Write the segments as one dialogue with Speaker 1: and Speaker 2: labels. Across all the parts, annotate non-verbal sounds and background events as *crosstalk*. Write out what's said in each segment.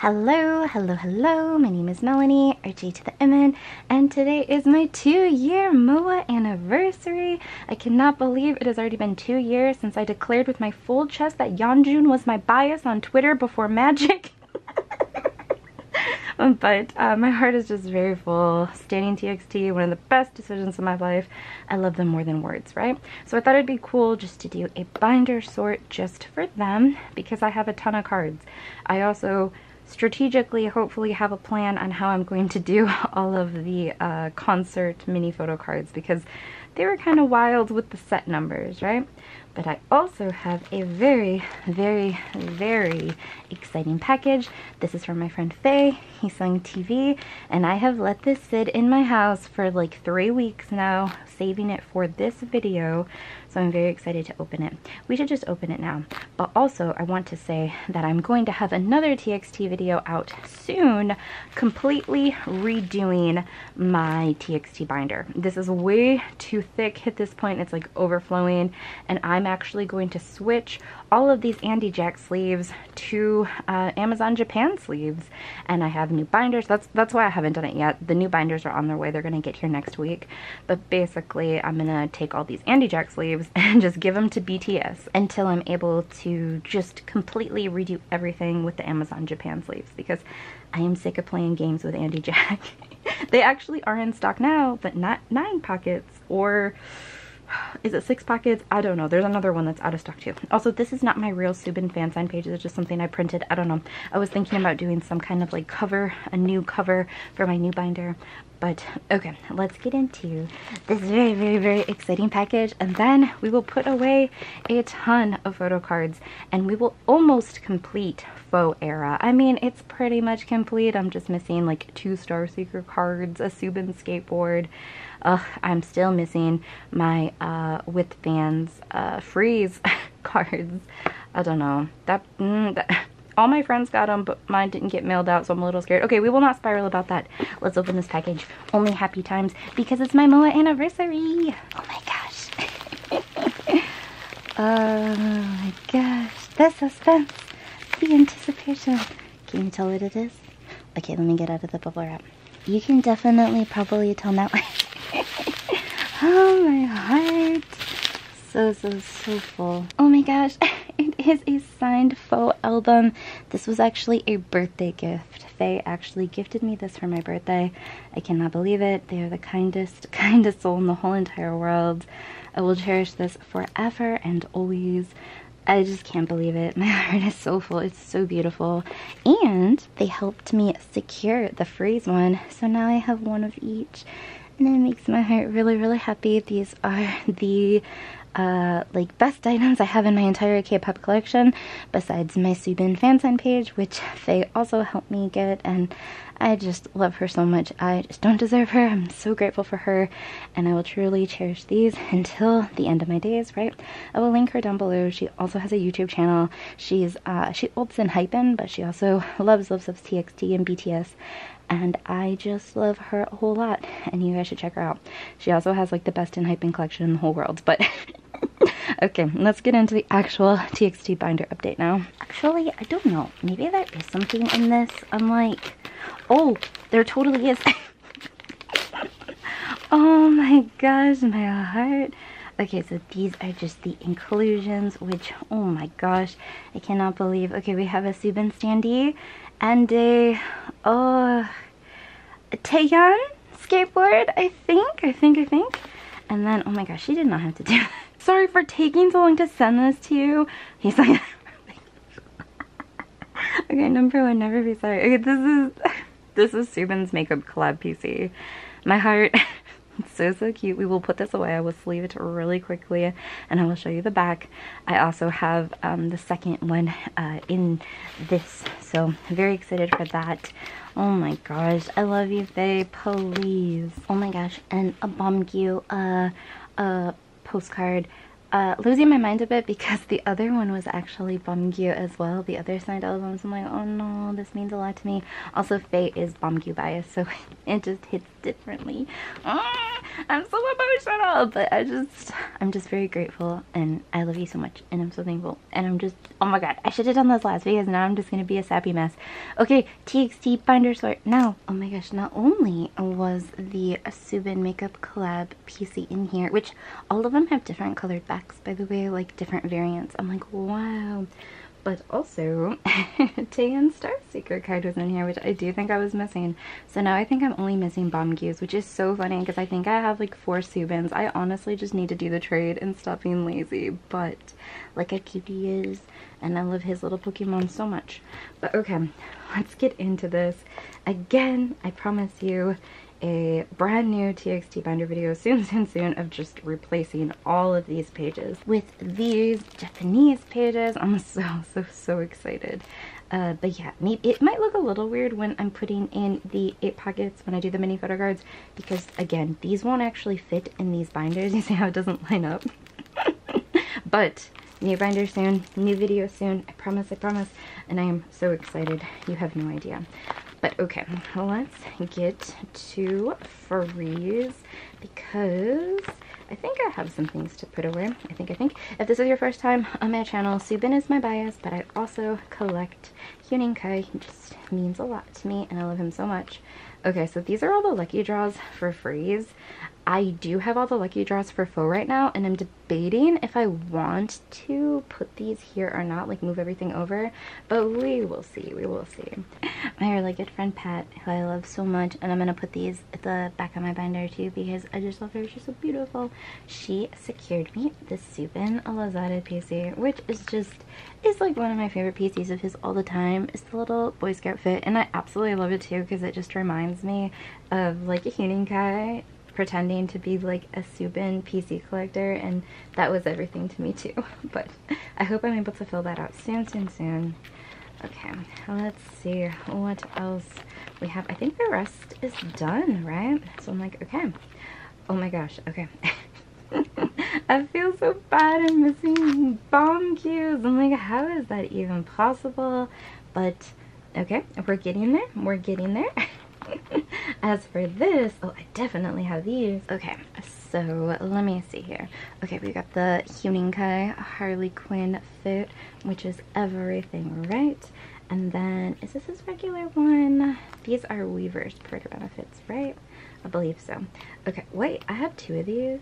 Speaker 1: Hello, hello, hello. My name is Melanie, RJ to the MN, and today is my two-year MOA anniversary. I cannot believe it has already been two years since I declared with my full chest that Yeonjun was my bias on Twitter before Magic. *laughs* but uh, my heart is just very full. Standing TXT, one of the best decisions of my life. I love them more than words, right? So I thought it'd be cool just to do a binder sort just for them because I have a ton of cards. I also strategically hopefully have a plan on how I'm going to do *laughs* all of the uh, concert mini photo cards because they were kind of wild with the set numbers, right? But I also have a very, very, very exciting package. This is from my friend Faye. He's selling TV, and I have let this sit in my house for like three weeks now, saving it for this video so I'm very excited to open it. We should just open it now. But also, I want to say that I'm going to have another TXT video out soon, completely redoing my TXT binder. This is way too thick at this point. It's like overflowing, and I'm actually going to switch all of these Andy Jack sleeves to uh, Amazon Japan sleeves. And I have new binders. That's, that's why I haven't done it yet. The new binders are on their way. They're going to get here next week. But basically, I'm going to take all these Andy Jack sleeves *laughs* and just give them to BTS until I'm able to just completely redo everything with the Amazon Japan sleeves because I am sick of playing games with Andy Jack. *laughs* they actually are in stock now, but not nine pockets or is it six packets? I don't know. There's another one that's out of stock too. Also, this is not my real Soobin fan sign page. It's just something I printed. I don't know. I was thinking about doing some kind of like cover, a new cover for my new binder. But okay, let's get into this very, very, very exciting package. And then we will put away a ton of photo cards and we will almost complete FOE era. I mean, it's pretty much complete. I'm just missing like two Star Seeker cards, a Soobin skateboard, Ugh, I'm still missing my uh, with fans uh, freeze *laughs* cards. I don't know. That, mm, that *laughs* all my friends got them, but mine didn't get mailed out, so I'm a little scared. Okay, we will not spiral about that. Let's open this package. Only happy times because it's my MOA anniversary. Oh my gosh. *laughs* oh my gosh. The suspense. The anticipation. Can you tell what it is? Okay, let me get out of the bubble wrap. You can definitely probably tell now. Oh my heart. So, so, so full. Oh my gosh. *laughs* It is a signed FOE album. This was actually a birthday gift. Faye actually gifted me this for my birthday. I cannot believe it. They are the kindest, *laughs* kindest soul in the whole entire world. I will cherish this forever and always. I just can't believe it. *laughs* My heart is so full. It's so beautiful. And they helped me secure the freeze one. So now I have one of each and it makes my heart really really happy. These are the uh, like best items I have in my entire K-pop collection besides my Soobin fansign page which Faye also helped me get and I just love her so much. I just don't deserve her. I'm so grateful for her and I will truly cherish these until the end of my days right? I will link her down below. She also has a YouTube channel. She's uh, she ults ENHYPEN but she also loves loves loves TXT and BTS and I just love her a whole lot and you guys should check her out. She also has like the best ENHYPEN collection in the whole world but *laughs* okay let's get into the actual TXT binder update now. Actually I don't know. Maybe there is something in this. I'm like oh there totally is. *laughs* Oh my gosh my heart. Okay so these are just the inclusions which oh my gosh I cannot believe. Okay we have a Soobin standee and a oh Taehyun skateboard I think I think I think. And then oh my gosh she did not have to do *laughs* sorry for taking so long to send this to you. He's like *laughs* okay number one never be sorry. Okay this is *laughs* this is Soobin's makeup collab PC my heart so so cute. We will put this away. I will sleeve it really quickly and i will show you the back. I also have um, the second one uh, in this so very excited for that. Oh my gosh. I love you faye please. Oh my gosh. And a Beomgyu uh, uh postcard uh, losing my mind a bit because the *laughs* other one was actually Beomgyu as well. The other signed albums, I'm like, oh no, this means a lot to me. Also, Faye is Beomgyu bias, so *laughs* it just hits differently. Ah! *laughs* I'm so emotional, but I just, I'm just very grateful and I love you so much and I'm so thankful. And I'm just, oh my god, I should have done this last because now I'm just going to be a sappy mess. Okay, TXT binder sort now. Oh my gosh, not only was the Soobin Makeup Collab PC in here, which all of them have different colored backs, by the way, like different variants. I'm like, wow but also *laughs* Taehyun Star Seeker card was in here, which I do think I was missing. So now I think I'm only missing Bomb Bombus, which is so funny because I think I have like four Soobins. I honestly just need to do the trade and stop being lazy, but like a cutie is, and I love his little Pokemon so much. But okay, let's get into this. Again, I promise you, a brand new TXT binder video soon, *laughs* soon, soon of just replacing all of these pages with these Japanese pages. I'm *laughs* so, so, so excited. Uh, but yeah, it might look a little weird when I'm putting in the eight pockets when I do the mini photo cards because again, these won't actually fit in these binders. *laughs* You see how it doesn't line up? but new binder soon, new video soon. I promise, I promise. And I am so excited. You have no idea. But okay, let's get to freeze because I think I have some things to put away. I think, I think. If this is your first time on my channel, Soobin is my bias, but I also collect Huening Kai. He just means a lot to me and I love him so much. Okay, so these are all the lucky draws for freeze. I do have all the lucky draws for FOE right now and I'm debating if I want to put these here or not, like move everything over, but we will see, we will see. My really good friend Pat, who I love so much, and I'm to put these at the back of my binder too because I just love her, she's so beautiful. She secured me this Soobin Lazada PC, which is just, is like one of my favorite PCs of his all the time. It's the little Boy Scout fit and I absolutely love it too because it just reminds me of like a Huening Kai pretending to be like a Soobin PC collector and that was everything to me too. *laughs* But I hope I'm able to fill that out soon, soon, soon. Okay, let's see what else we have. I think the rest is done, right? So I'm like, okay. Oh my gosh, okay. *laughs* I feel so bad I'm missing Bombus. I'm like, how is that even possible? But okay, we're getting there. We're getting there. *laughs* *laughs* As for this, oh, I definitely have these. Okay, so let me see here. Okay, we got the Huening Kai Harley Quinn fit, which is everything right. And then, is this his regular one? These are Weverse pre-order benefits, right? I believe so. Okay, wait, I have two of these.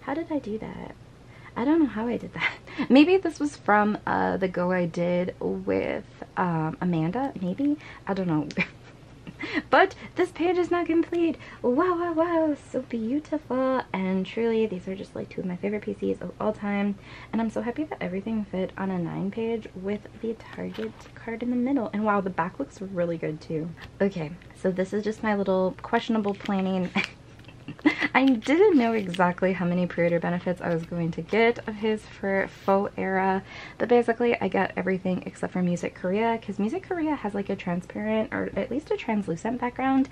Speaker 1: How did I do that? I don't know how I did that. *laughs* Maybe this was from uh, the go I did with um, Amanda, maybe? I don't know. *laughs* but this page is not complete. Wow, wow, wow, so beautiful. And truly, these are just like two of my favorite PCs of all time. And I'm so happy that everything fit on a nine page with the Target card in the middle. And wow, the back looks really good too. Okay, so this is just my little questionable planning *laughs* *laughs* I didn't know exactly how many pre-order benefits I was going to get of his for FOE era, but basically I got everything except for Music Korea because Music Korea has like a transparent or at least a translucent background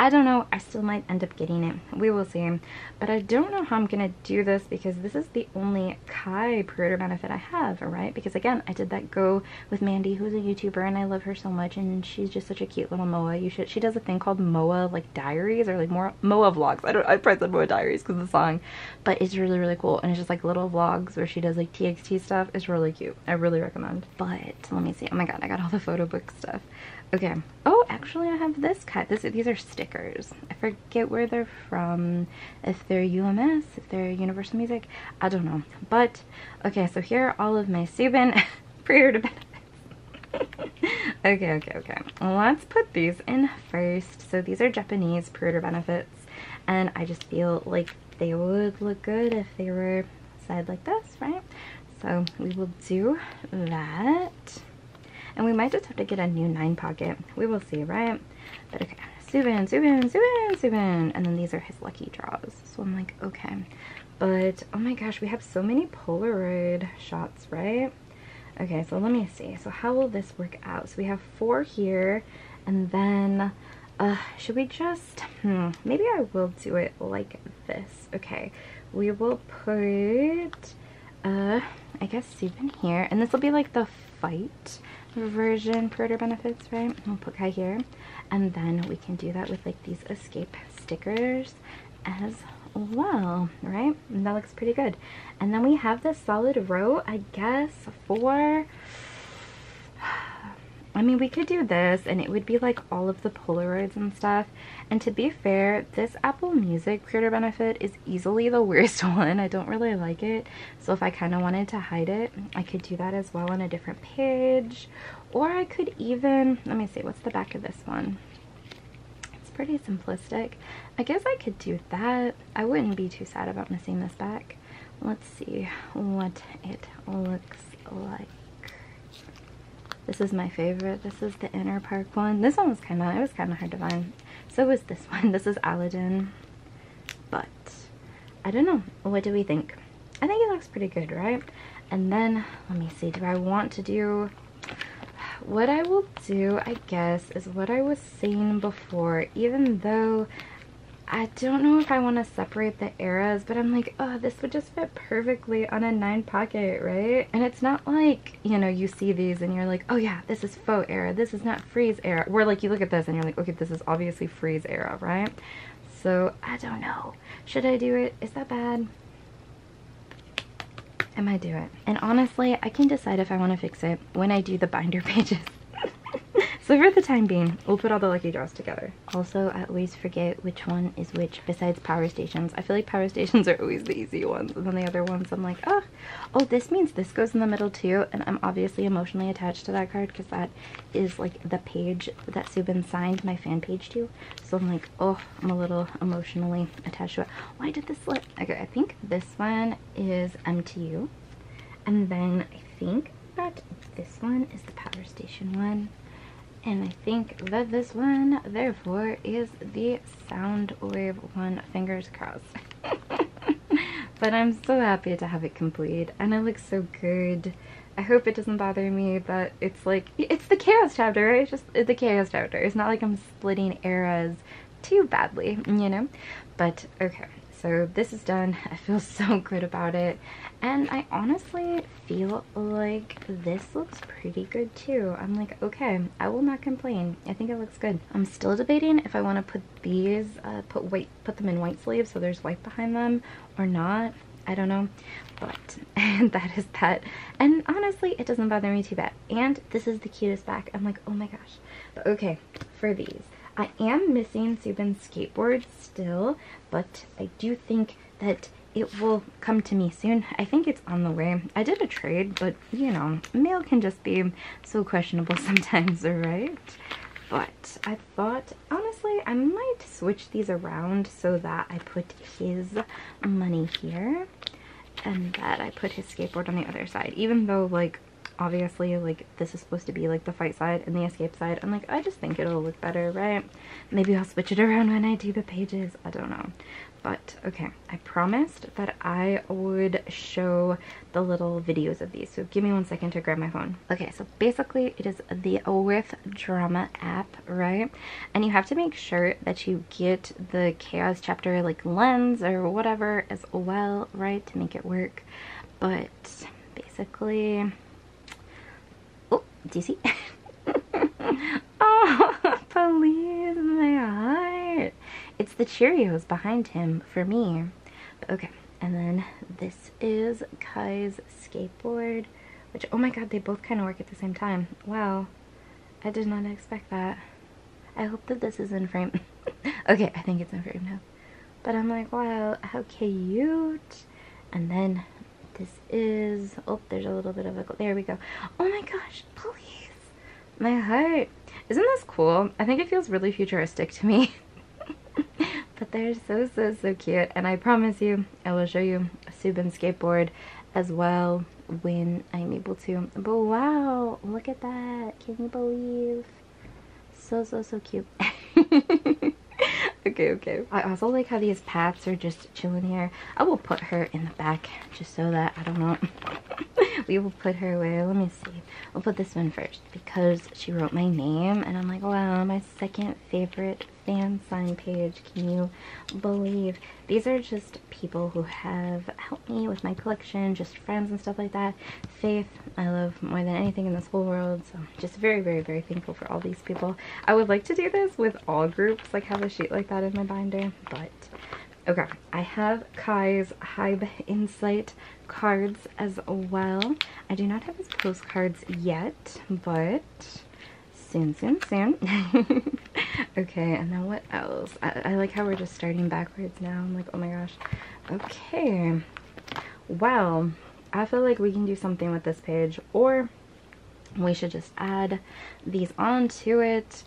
Speaker 1: I don't know. I still might end up getting it. We will see. But I don't know how I'm going to do this because this is the only Kai pre-order benefit I have, right? Because again, I did that go with Mandy, who's a YouTuber, and I love her so much, and she's just such a cute little Moa. You should. She does a thing called Moa like diaries or like more Moa vlogs. I don't. *laughs* I probably said Moa diaries because of the song, but it's really really cool, and it's just like little vlogs where she does like TXT stuff. It's really cute. I really recommend. But let me see. Oh my god, I got all the photo book stuff. Okay. Oh, actually I have this cut. This, these are stickers. I forget where they're from. If they're UMS, if they're Universal Music, I don't know. But, okay, so here are all of my Soobin *laughs* pre-order benefits. *laughs* okay, okay, okay. Let's put these in first. So these are Japanese pre-order benefits. And I just feel like they would look good if they were side like this, right? So we will do that. And we might just have to get a new nine pocket. We will see, right? But okay. Soobin, Soobin, Soobin, Soobin. And then these are his lucky draws. So I'm like, okay. But, oh my gosh, we have so many Polaroid shots, right? Okay, so let me see. So how will this work out? So we have four here. And then, uh, should we just, hmm, maybe I will do it like this. Okay, we will put, uh, I guess Soobin here. And this will be like the fight version pre-order benefits, right? We'll put Kai here. And then we can do that with like these escape stickers as well, right? And that looks pretty good. And then we have this solid row, I guess, for... I mean, we could do this and it would be like all of the Polaroids and stuff. And to be fair, this Apple Music creator benefit is easily the *laughs* worst one. I don't really like it. So if I kind of wanted to hide it, I could do that as well on a different page. Or I could even, let me see, what's the back of this one? It's pretty simplistic. I guess I could do that. I wouldn't be too sad about missing this back. Let's see what it looks like. This is my favorite. This is the Interpark one. This one was kind of, it was kind of hard to find. So was this *laughs* one. This is Aladdin. But, I don't know. What do we think? I think it looks pretty good, right? And then, let me see. Do I want to do... What I will do, I guess, is what I was saying before. Even though I don't know if I want to separate the eras, but I'm like, oh, this would just fit perfectly on a 9 pocket, right? And it's not like, you know, you see these and you're like, oh yeah, this is FOE era, this is not freeze era. Where like you look at this and you're like, okay, this is obviously freeze era, right? So, I don't know. Should I do it? Is that bad? I might do it. And honestly, I can decide if I want to fix it when I do the binder *laughs* pages. So for the time being, we'll put all the lucky draws together. Also, I always forget which one is which besides power stations. I feel like power stations are always the easy ones. And then the other ones, I'm like, oh, oh, this means this goes in the middle too. And I'm obviously emotionally attached to that card because that is like the page that Soobin signed my fan page to. So I'm like, oh, I'm a little emotionally attached to it. Why did this slip? Okay, I think this one is M2U. And then I think that this one is the power station one. And I think that this one, therefore, is the Soundwave one. Fingers crossed. *laughs* but I'm so happy to have it complete. And it looks so good. I hope it doesn't bother me, but it's like, it's the Chaos chapter, right? It's just the Chaos chapter. It's not like I'm splitting eras too badly, you know? But, okay. So this is done. *laughs* I feel so good about it. And I honestly feel like this looks pretty good too. I'm like, okay, I will not complain. I think it looks good. I'm still debating if I want to put these, uh, put white, put them in white sleeves so there's white behind them or not. I don't know, but *laughs* that is that. And honestly, it doesn't bother me too bad. And this is the cutest back. I'm like, oh my gosh. But okay, for these. I am missing Soobin's skateboard still, but I do think that it will come to me soon. I think it's on the way. I did a trade, but you know, mail can just be so questionable *laughs* sometimes, right? But I thought, honestly, I might switch these around so that I put his money here and that I put his skateboard on the other side. Even though, like, obviously like this is supposed to be like the fight side and the escape side i'm like i just think it'll look better right? Maybe i'll switch it around when i do the pages i don't know. But okay i promised that i would show the little videos of these so give me one second to grab my phone. Okay so basically it is the with drama app right? And you have to make sure that you get the chaos chapter like lens or whatever as well right to make it work. But basically do you see? oh, please, my heart. It's the Cheerios behind him for me. Okay, and then this is Kai's skateboard, which, oh my god, they both kind of work at the same time. Wow, I did not expect that. I hope that this is in frame. *laughs* okay, I think it's in frame now. But I'm like, wow, how cute. And then this is, oh, there's a little bit of a, there we go. Oh my gosh, please. My heart. Isn't this cool? I think it feels really futuristic to me. *laughs* but they're so, so, so cute. And I promise you, I will show you a Soobin skateboard as well when I'm able to. But wow, look at that. Can you believe? So, so, so cute. *laughs* okay, okay. I also like how these paths are just chilling here. I will put her in the back just so that, I don't know, *laughs* we will put her away. Let me see. I'll put this one first because she wrote my name and I'm like, wow, my second favorite fan sign page. Can you believe? These are just people who have helped me with my collection, just friends and stuff like that. Faith, I love more than anything in this whole world. So just very, very, very thankful for all these people. I would like to do this with all groups, like have a sheet like that in my binder, but Okay, I have Kai's Hybe Insight cards as well. I do not have his postcards yet, but soon, soon, soon. *laughs* okay, and then what else? I, I like how we're just starting backwards now. I'm like, oh my gosh. Okay. Well, I feel like we can do something with this page, or we should just add these onto it.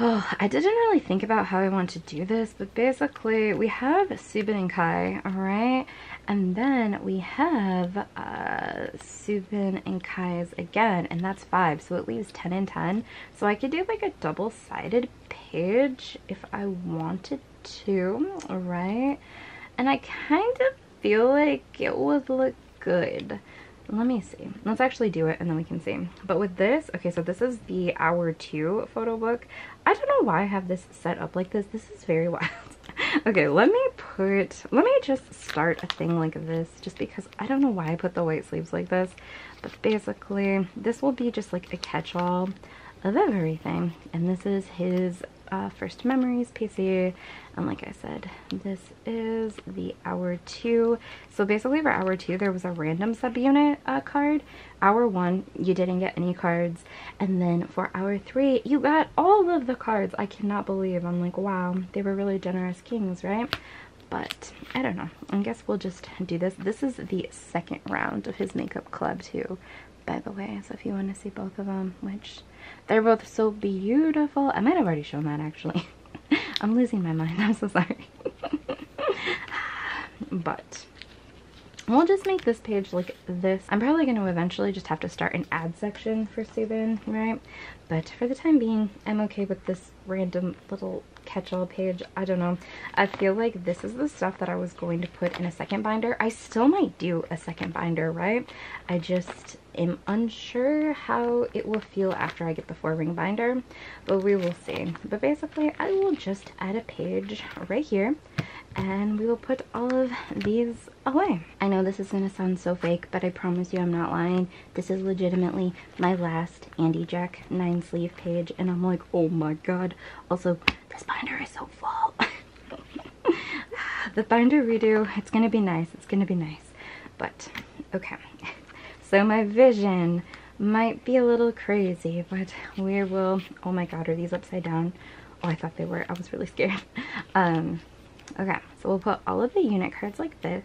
Speaker 1: Oh, I didn't really think about how I want to do this, but basically we have Soobin and Kai, alright? And then we have uh, Soobin and Kai's again, and that's five, so it leaves 10 and 10. So I could do like a double-sided page if I wanted to, alright? And I kind of feel like it would look good let me see let's actually do it and then we can see but with this okay so this is the hour two photo book i don't know why i have this set up like this. This is very *laughs* wild. Okay let me put let me just start a thing like this just because i don't know why i put the white sleeves like this. But basically this will be just like a catch-all of everything. And this is his uh, First Memories PC. And like I said, this is the Hour 2. So basically for Hour 2, there was a random subunit uh, card. Hour 1, you didn't get any cards. And then for Hour 3, you got all of the cards. I cannot believe. I'm like, wow, they were really generous kings, right? But I don't know. I guess we'll just do this. This is the second round of his makeup club too, by the way. So if you want to see both of them, which they're both so beautiful. I might have already shown that actually. *laughs* I'm losing my mind. *laughs* I'm so sorry. *sighs* but we'll just make this page like this. I'm probably going to eventually just have to start an ad section for Soobin, right? But for the time being, I'm okay with this random little catch-all page. I don't know. I feel like this is the stuff that I was going to put in a second binder. I still might do a second binder, right? I just am unsure how it will feel after I get the four ring binder, but we will see. But basically, I will just add a page right here and we will put all of these away. I know this is going to sound so fake, but I promise you I'm not lying. This is legitimately my last Andy Jack 9 sleeve page, and I'm like, oh my god. Also, this binder is so full. *laughs* the binder redo, it's to be nice. It's to be nice. But, okay. So my vision might be a little crazy, but we will, oh my god, are these upside down? Oh, I thought they were. I was really scared. *laughs* Um, okay, so we'll put all of the unit cards like this,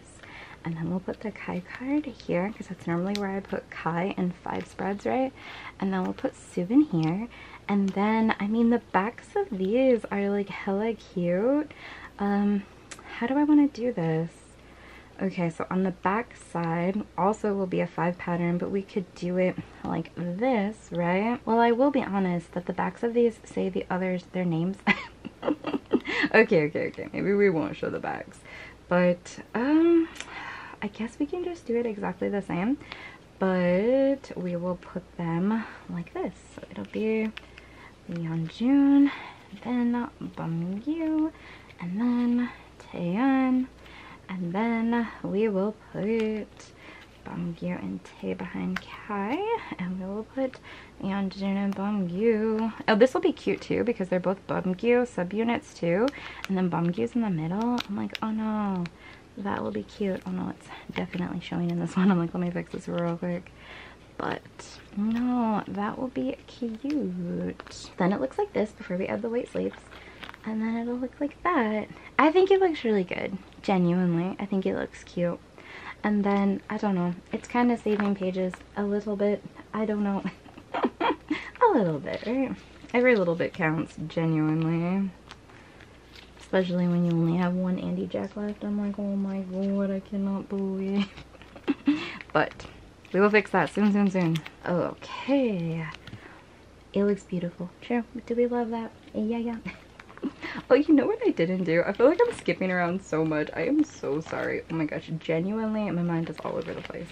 Speaker 1: and then we'll put the Kai card here, because that's normally where I put Kai in five spreads, right? And then we'll put Soobin here, and then, I mean, the backs of these are like hella cute. Um, how do I want to do this? Okay, so on the back side also will be a five pattern, but we could do it like this, right? Well, I will be honest that the backs of these say the others, their names. *laughs* okay, okay, okay. Maybe we won't show the backs. But, um, I guess we can just do it exactly the same. But we will put them like this. So it'll be Yeonjun, then Beomgyu, and then Taehyun, and then we will put Beomgyu and Tae behind Kai. And we will put Yeonjun and Beomgyu. Oh, this will be cute too because they're both Beomgyu subunits too. And then Beomgyu's in the middle. I'm like, oh no, that will be cute. Oh no, it's definitely showing in this one. I'm like, let me fix this real quick. But no, that will be cute. Then it looks like this before we add the white sleeves and then it'll look like that. I think it looks really good, genuinely. I think it looks cute. And then, I don't know, it's kind of saving pages a little bit. I don't know. *laughs* a little bit, right? Every little bit counts, genuinely. Especially when you only have one Andy Jack left. I'm like, oh my god, I cannot believe. *laughs* but, we will fix that soon, soon, soon. Okay. It looks beautiful. Sure. Do we love that? Yeah, yeah. *laughs* oh, you know what I didn't do? I feel like I'm skipping around so much. I am so sorry. Oh my gosh, genuinely, my mind is all over the place.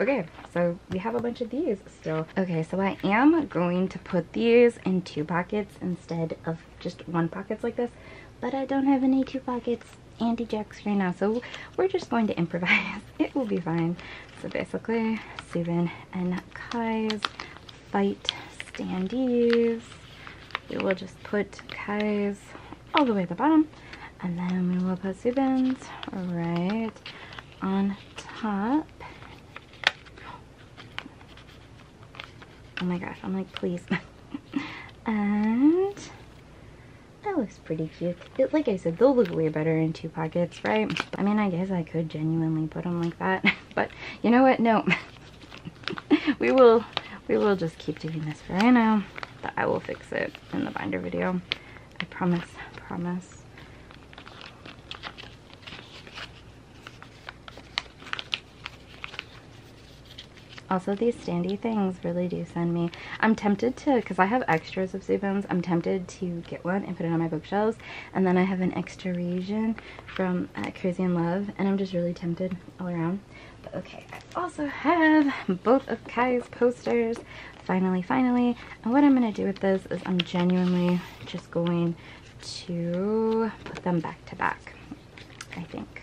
Speaker 1: Okay, so we have a bunch of these still. Okay, so I am going to put these in two pockets instead of just one pockets like this, but I don't have any two pockets Andy Jacks right now, so we're just going to improvise. *laughs* it will be fine. So basically, Soobin and Kai's fight standees we will just put Kai's all the way at the bottom And then we will put Soobin's right on top. Oh my gosh, I'm like, please. *laughs* and that looks pretty cute. It, like I said, they'll look way better in two pockets, right? I mean, I guess I could genuinely put them like that, *laughs* but you know what? No. *laughs* we will, we will just keep doing this for right now, but I will fix it in the binder video. I promise, promise. Also, these standy things really do send me. I'm tempted to, because I have extras of Soobins, I'm tempted to get one and put it on my bookshelves. And then I have an extra Ryujin from uh, Crazy in Love, and I'm just really tempted all around. But okay, I also have both of Kai's posters. Finally, finally. And what I'm going to do with this is I'm genuinely just going to put them back to back, I think.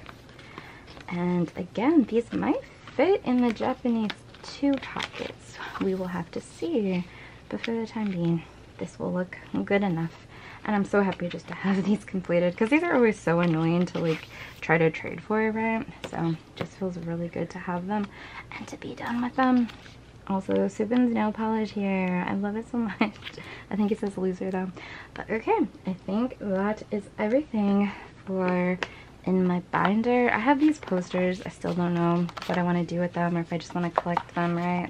Speaker 1: And again, these might fit in the Japanese two pockets. We will have to see. But for the time being, this will look good enough. And I'm so happy just to have *laughs* these completed because these are always so annoying to like try to trade for, right? So just feels really good to have them and to be done with them. Also, Soobin's nail polish here. I love it so *laughs* much. I think it says loser though. But okay, I think that is everything for in my binder. I have these posters. I still don't know what I want to do with them or if I just want to collect them, right?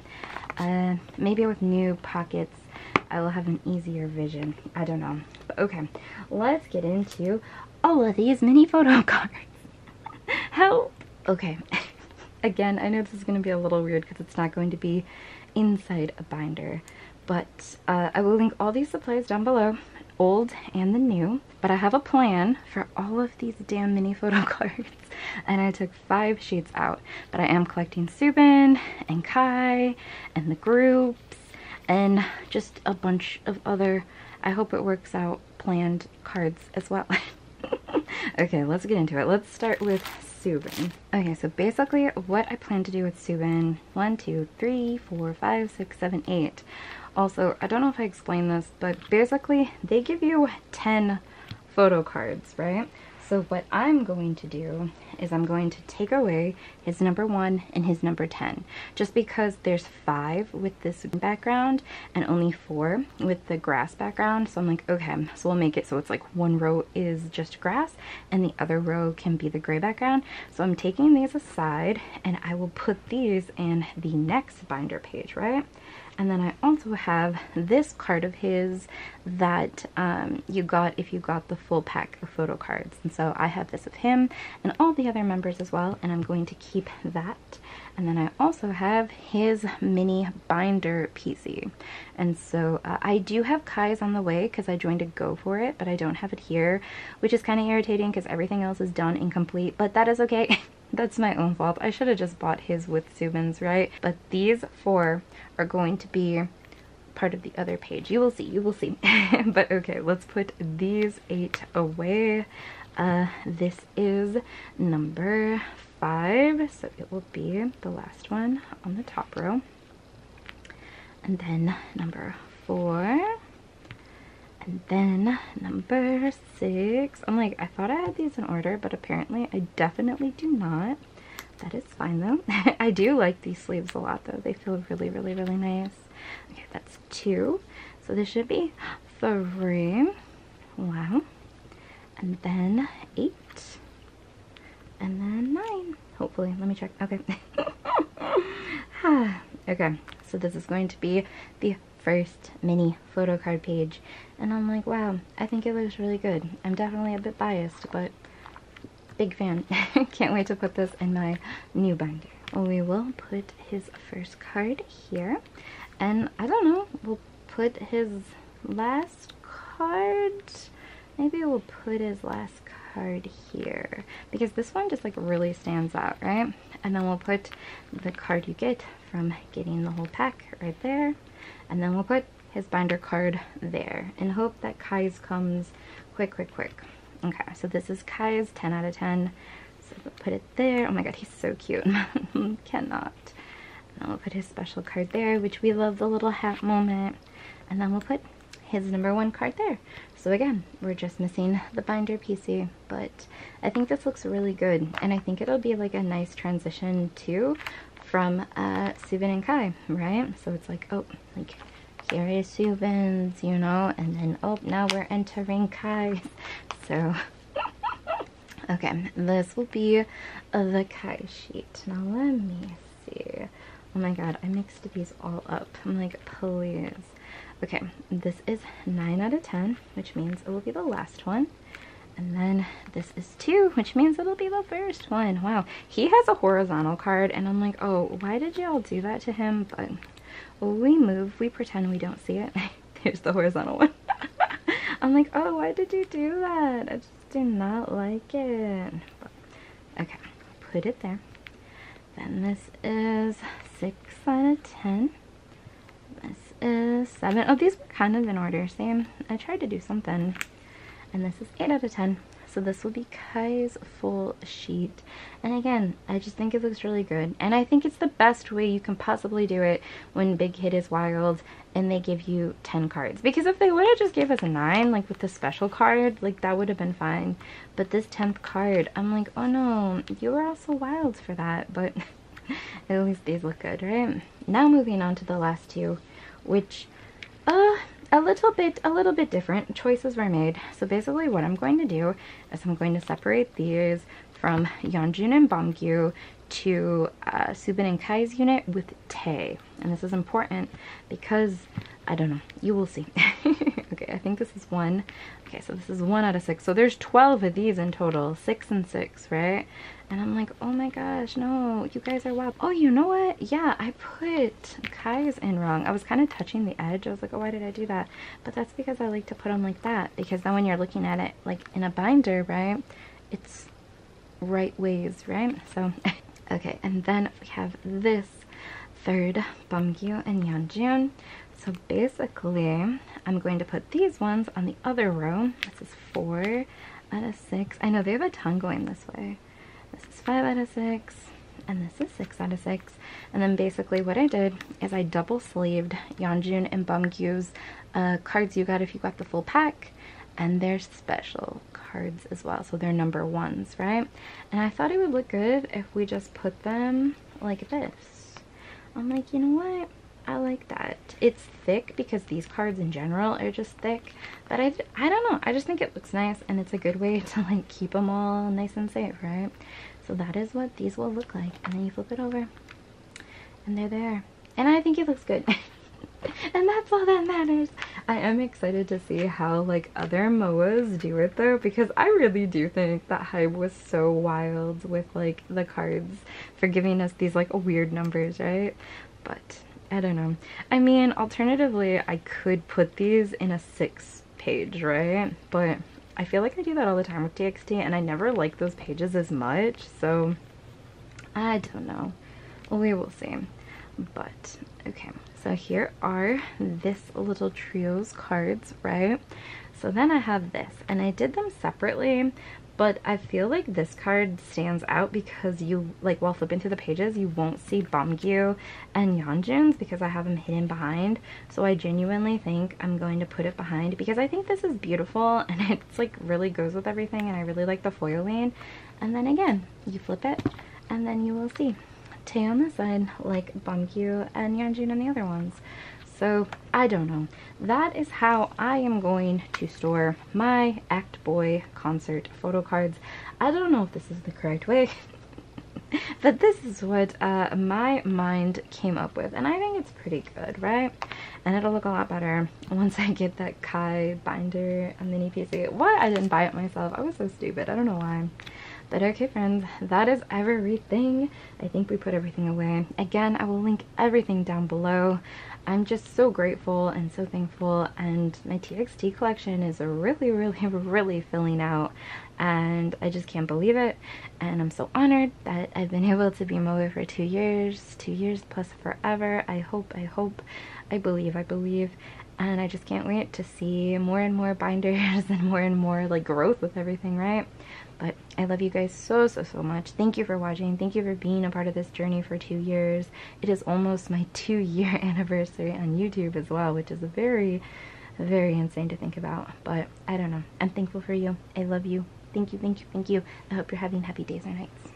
Speaker 1: Uh, maybe with new pockets, I will have an easier vision. I don't know. But okay, let's get into all of these mini photo *laughs* cards. Help! Okay. *laughs* Again, I know this is going to be a little weird because it's not going to be inside a binder. But uh, I will link all these supplies down below old and the new, but I have a plan for all of these damn mini *laughs* photo cards. And I took five sheets out, but I am collecting Soobin and Kai and the groups and just a bunch of other, I hope it works out, planned cards as well. *laughs* okay, let's get into it. Let's start with Soobin. Okay, so basically what I plan to do with Soobin, one, two, three, four, five, six, seven, eight, also, I don't know if I explained this, but basically they give you 10 photo cards, right? So what I'm going to do is I'm going to take away his number one and his number 10 just because there's five with this background and only four with the grass background so I'm like okay so we'll make it so it's like one row is just grass and the other row can be the gray background. So I'm taking these aside and I will put these in the next binder page right and then I also have this card of his that um, you got if you got the full pack of photo cards. And so I have this of him and all the other members as well. And I'm going to keep that. And then I also have his mini binder PC. And so uh, I do have Kai's on the way because I joined a go for it, but I don't have it here, which is kind of irritating because everything else is done and complete, but that is okay. *laughs* That's my own fault. I should have just bought his with Soobins, right? But these four are going to be part of the other page. You will see, you will see. *laughs* but okay, let's put these eight away. Uh, this is number five, so it will be the last one on the top row. And then number four. And then number six. I'm like, I thought I had these in order, but apparently I definitely do not. That is fine though. *laughs* I do like these sleeves a lot though. They feel really, really, really nice. Okay, that's two. So this should be three. Wow. And then eight. And then nine. Hopefully. Let me check. Okay. *laughs* Ah, okay. So this is going to be the first mini photo card page. And I'm like, wow, I think it looks really good. I'm definitely a bit biased, but big fan. *laughs* Can't wait to put this in my new binder. We will put his first card here. And I don't know, we'll put his last card. Maybe we'll put his last card here because this one just like really stands out, right? And then we'll put the card you get from getting the whole pack right there. And then we'll put his binder card there and hope that Kai's comes quick, quick, quick. Okay, so this is Kai's 10 out of 10. So we'll put it there. Oh my god, he's so cute. *laughs* Cannot. And we'll put his special card there, which we love the little hat moment. And then we'll put his number one card there. So again, we're just missing the binder PC, but I think this looks really good. And I think it'll be like a nice transition too from uh, Soobin and Kai, right? So it's like, oh, like here is Soobin's, you know, and then, oh, now we're entering Kai's. *laughs* So, okay, this will be the Kai sheet. Now let me see. Oh my god, I mixed these all up. I'm like, please. Okay, this is 9 out of 10, which means it will be the last one. And then this is 2, which means it'll be the first one. Wow, he has a horizontal card, and I'm like, oh, why did y'all do that to him? But we move, we pretend we don't see it. *laughs* Here's the horizontal one. *laughs* I'm like, oh, why did you do that? I just do not like it. Okay, put it there. Then this is 6 out of 10. This is 7. Oh, these were kind of in order. Same. I tried to do something. And this is 8 out of 10. So this will be Kai's full sheet. And again, I just think it looks really good. And I think it's the best way you can possibly do it when Big Hit is Wild and they give you 10 cards. Because if they would have just gave us a 9, like with the special card, like that would have been fine. But this 10th card, I'm like, oh no, you were also wild for that. But at least these look good, right? Now moving on to the last two, which, a little bit, a little bit different. Choices were made. So basically what I'm going to do is I'm going to separate these from Yeonjun and Beomgyu to uh, Soobin and Kai's unit with Tae. And this is important because, I don't know, you will see. *laughs* okay, I think this is one. Okay, so this is one out of six. So there's 12 of these in total, six and six, right? And I'm like, oh my gosh, no, you guys are wild. Oh, you know what? Yeah, I put Kai's in wrong. I was kind of touching the edge. I was like, oh, why did I do that? But that's because I like to put them like that. Because then when you're looking at it like in a binder, right, it's right ways, right? So, *laughs* okay, and then we have this third Beomgyu and Yeonjun. So basically, I'm going to put these ones on the other row. This is four out of six. I know they have a ton going this way. This is 5 out of 6, and this is 6 out of 6. And then basically what I did is I double sleeved Yeonjun and Beomgyu's uh, cards you got if you got the full pack, and they're special cards as well, so they're number ones, right? And I thought it would look good if we just put them like this. I'm like, you know what? I like that. It's thick because these cards in general are just thick. But I, I don't know. I just think it looks nice and it's a good way *laughs* to like keep them all nice and safe, right? So that is what these will look like. And then you flip it over and they're there. And I think it looks good. *laughs* and that's all that matters. I am excited to see how like other MOAs do it though because I really do think that Hybe was so wild with like the cards for giving us these like weird numbers, right? But I don't know. I mean, alternatively, I could put these in a six page, right? But I feel like I do that all the time with TXT and I never like those pages as much, so I don't know. We will see. But, okay, so here are this little trio's cards, right? So then I have this, and I did them separately, but I feel like this card stands out because you, like while flipping through the pages, you won't see Beomgyu and Yeonjun's because I have them hidden behind. So I genuinely think I'm going to put it behind because I think this is beautiful and *laughs* it's like really goes with everything and I really like the foiling. And then again, you flip it and then you will see Tae on the side like Beomgyu and Yeonjun and the other ones. So I don't know. That is how I am going to store my Act Boy concert photo cards. I don't know if this is the correct way, *laughs* but this is what uh, my mind came up with. And I think it's pretty good, right? And it'll look a lot better once I get that Kai binder and mini PC. Why I didn't buy it myself? I was so stupid. I don't know why. But okay friends, that is everything. I think we put everything away. Again, I will link everything down below. I'm just so grateful and so thankful and my TXT collection is really really *laughs* really filling out and I just can't believe it and I'm so honored that I've been able to be MOA for two years, two years plus forever. I hope, I hope, I believe, I believe and I just can't wait to see more and more binders *laughs* and more and more like growth with everything, right? But I love you guys so, so, so much. Thank you for watching. Thank you for being a part of this journey for two years. It is almost my *laughs* two year *laughs* anniversary on YouTube as well, which is very, very insane to think about. But I don't know. I'm thankful for you. I love you. Thank you, thank you, thank you. I hope you're having happy days or nights.